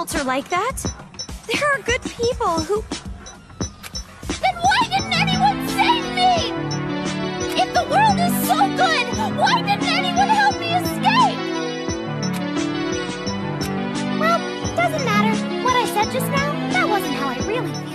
adults are like that. There are good people who... Then why didn't anyone save me? If the world is so good, why didn't anyone help me escape? Well, doesn't matter. What I said just now, that wasn't how I really feel.